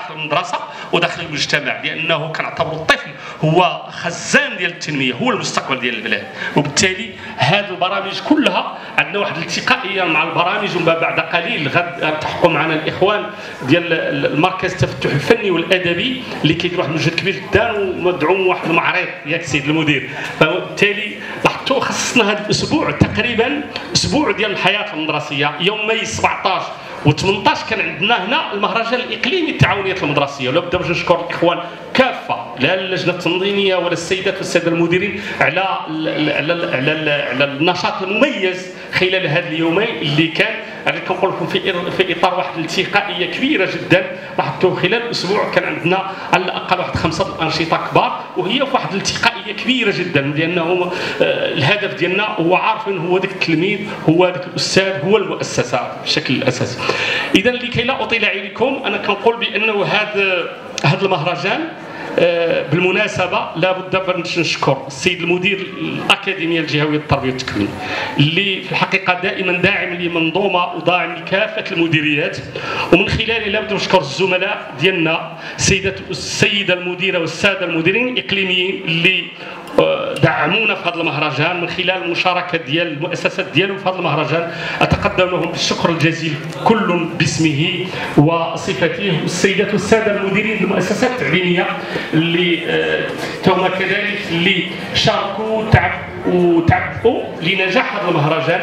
داخل المدرسة وداخل المجتمع لأنه كنعتبر الطفل هو خزان ديال التنمية هو المستقبل ديال البلاد. وبالتالي هذه البرامج كلها عندنا واحد الالتقائية مع البرامج ومن بعد قليل غد التحقوا معنا الإخوان ديال المركز التفتح الفني والأدبي اللي كيدير واحد المجهود كبير جدا ومدعوم واحد المعرض ياك السيد المدير. فبالتالي خصصنا هذا الأسبوع تقريبا أسبوع ديال الحياة المدرسية يومي 17 و18 كان عندنا هنا المهرجان الإقليمي التعاونيات المدرسية. ولا بد باش نشكر الاخوان كافة لا اللجنة التنظيمية ولا السيدات والسادة المديرين على على على, النشاط المميز خلال هذا اليومين اللي كان كنقول لكم في في إطار واحد الالتقائيه كبيرة جدا. لاحظتوا خلال الأسبوع كان عندنا على الأقل واحد خمسة الأنشطة كبار وهي في واحد الالتقائيه كبيرة جدا. لأنه الهدف ديالنا هو عارفين هو ذاك التلميذ هو ذاك الأستاذ هو المؤسسة بشكل أساسي. اذا لكي لا أطيل عليكم أنا كنقول بأنه هذا هذا المهرجان آه، بالمناسبة لابد باش نشكر السيد المدير الأكاديمية الجهوية للتربية والتكوين اللي في الحقيقة دائما داعم لمنظومه وداعم لكافة المديريات. ومن خلاله لابد نشكر الزملاء ديالنا السيده السيدة المديرة والسادة المديرين الاقليميين اللي آه، دعمونا في هذا المهرجان من خلال المشاركه ديال المؤسسات ديالهم في هذا المهرجان. اتقدم لهم بالشكر الجزيل كل باسمه وصفته. والسيدات والساده المديرين للمؤسسات التعليميه اللي آه، كذلك اللي شاركوا تعب وتعبوا لنجاح هذا المهرجان.